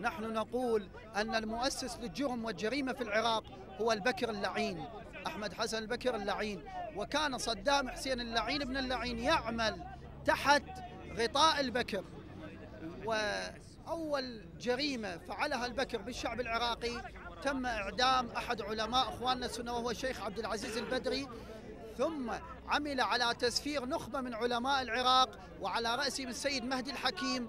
نحن نقول أن المؤسس للجرم والجريمة في العراق هو البكر اللعين أحمد حسن البكر اللعين. وكان صدام حسين اللعين ابن اللعين يعمل تحت غطاء البكر. وأول جريمة فعلها البكر بالشعب العراقي تم إعدام أحد علماء إخواننا السنة وهو الشيخ عبد العزيز البدري. ثم عمل على تسفير نخبة من علماء العراق وعلى رأسهم السيد مهدي الحكيم.